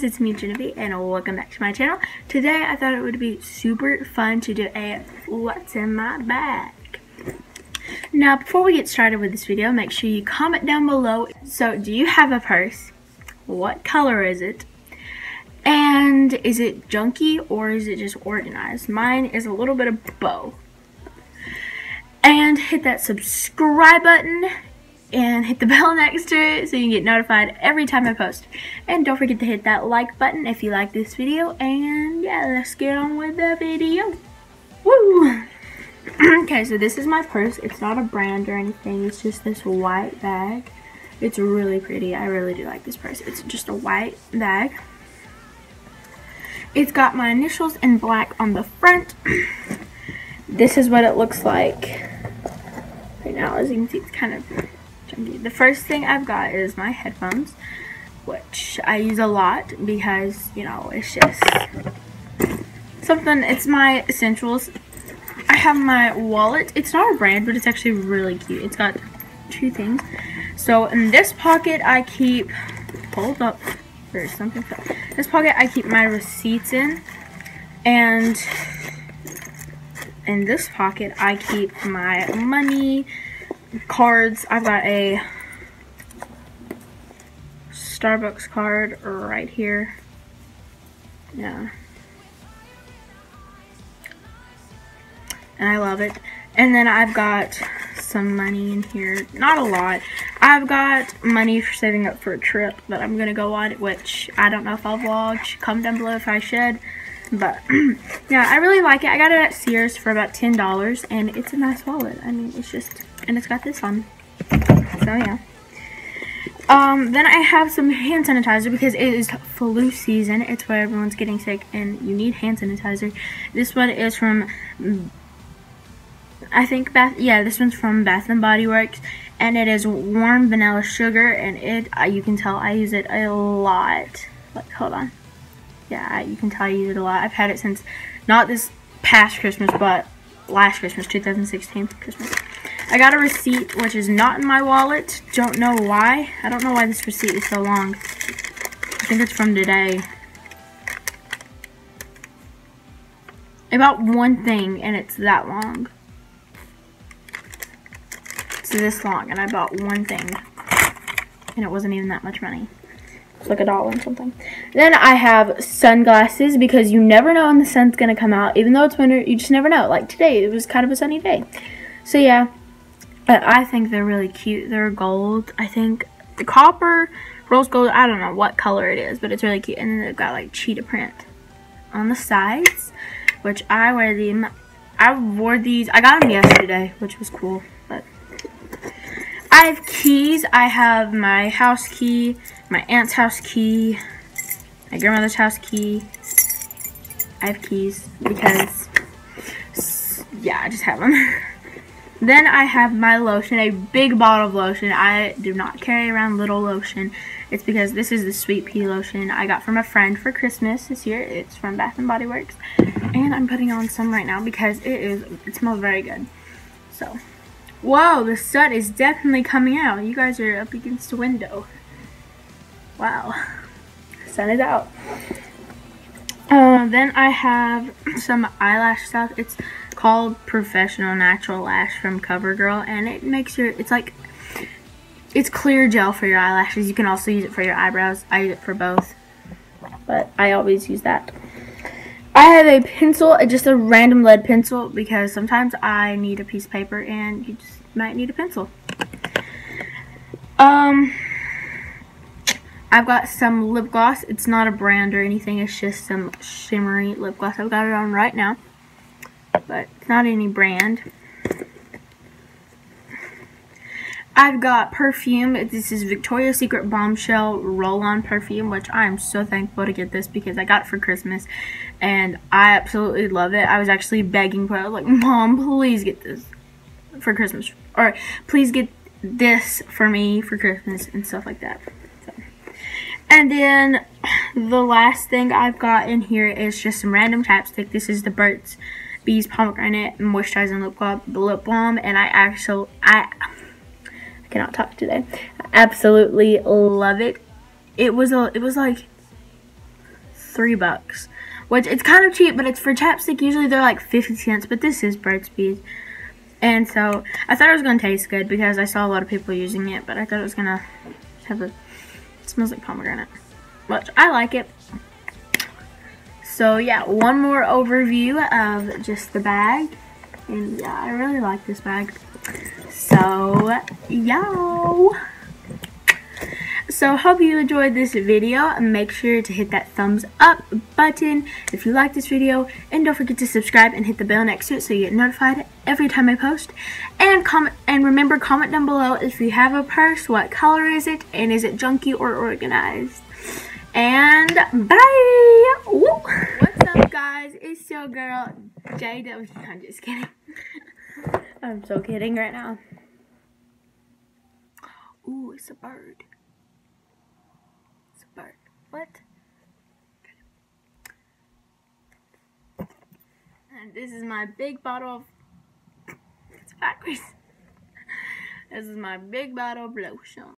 guys, it's me Jenavee and welcome back to my channel. Today I thought it would be super fun to do a what's in my bag. Now before we get started with this video, make sure you comment down below. So do you have a purse? What color is it? And is it junky or is it just organized? Mine is a little bit of both. And hit that subscribe button and hit the bell next to it so you can get notified every time I post. And don't forget to hit that like button if you like this video. And yeah, let's get on with the video. Woo! okay, so this is my purse. It's not a brand or anything. It's just this white bag. It's really pretty. I really do like this purse. It's just a white bag. It's got my initials in black on the front. this is what it looks like. Right now, as you can see, it's kind of the first thing I've got is my headphones, which I use a lot because, you know, it's just something, it's my essentials. I have my wallet. It's not a brand, but it's actually really cute. It's got two things. So in this pocket, I keep, hold up, there's something. This pocket, I keep my receipts in. And in this pocket, I keep my money, cards. I've got a Starbucks card right here. Yeah. And I love it. And then I've got some money in here. Not a lot. I've got money for saving up for a trip that I'm going to go on, which I don't know if I'll vlog. Comment down below if I should. But, yeah, I really like it. I got it at Sears for about $10, and it's a nice wallet. I mean, it's just and it's got this on. So yeah. Um, then I have some hand sanitizer because it is flu season. It's where everyone's getting sick and you need hand sanitizer. This one is from, I think, Bath, yeah, this one's from Bath and Body Works. And it is warm vanilla sugar and it, uh, you can tell I use it a lot. Like, hold on. Yeah, you can tell I use it a lot. I've had it since, not this past Christmas, but last Christmas, 2016 Christmas. I got a receipt, which is not in my wallet. Don't know why. I don't know why this receipt is so long. I think it's from today. I bought one thing, and it's that long. It's this long, and I bought one thing. And it wasn't even that much money. It's like a dollar or something. Then I have sunglasses, because you never know when the sun's going to come out. Even though it's winter, you just never know. Like today, it was kind of a sunny day. So yeah, but I think they're really cute. They're gold. I think the copper, rose gold, I don't know what color it is, but it's really cute. And then they've got like cheetah print on the sides, which I wear them. I wore these. I got them yesterday, which was cool. I have keys. I have my house key, my aunt's house key, my grandmother's house key. I have keys because, yeah, I just have them. Then I have my lotion, a big bottle of lotion. I do not carry around little lotion. It's because this is the Sweet Pea lotion I got from a friend for Christmas this year. It's from Bath & Body Works. And I'm putting on some right now because it is it smells very good. So, whoa, the sun is definitely coming out. You guys are up against the window. Wow, sun is out. Uh, then I have some eyelash stuff. It's called Professional Natural Lash from CoverGirl, and it makes your, it's like, it's clear gel for your eyelashes. You can also use it for your eyebrows. I use it for both, but I always use that. I have a pencil, just a random lead pencil, because sometimes I need a piece of paper, and you just might need a pencil. Um, I've got some lip gloss. It's not a brand or anything. It's just some shimmery lip gloss. I've got it on right now but it's not any brand. I've got perfume. This is Victoria's Secret Bombshell Roll-On Perfume, which I am so thankful to get this because I got it for Christmas, and I absolutely love it. I was actually begging for it. I was like, Mom, please get this for Christmas. Or, please get this for me for Christmas and stuff like that. And then, the last thing I've got in here is just some random chapstick. This is the Burt's Bees Pomegranate Moisturizing Lip Balm, lip balm and I actually, I cannot talk today. I absolutely love it. It was a, it was like three bucks. Which it's kind of cheap, but it's for chapstick. Usually they're like 50 cents, but this is Burt's Bees. And so I thought it was going to taste good because I saw a lot of people using it, but I thought it was going to have a, it smells like pomegranate. Which I like it. So yeah, one more overview of just the bag. And yeah, I really like this bag. So, yo. So, hope you enjoyed this video. Make sure to hit that thumbs up button if you like this video. And don't forget to subscribe and hit the bell next to it so you get notified every time I post. And comment and remember, comment down below if you have a purse, what color is it, and is it junky or organized. And bye! Woo. What's up, guys? It's your girl, JW. I'm just kidding. I'm so kidding right now. Ooh, it's a bird. It's a bird. What? And this is my big bottle of. It's backwards. This is my big bottle of lotion.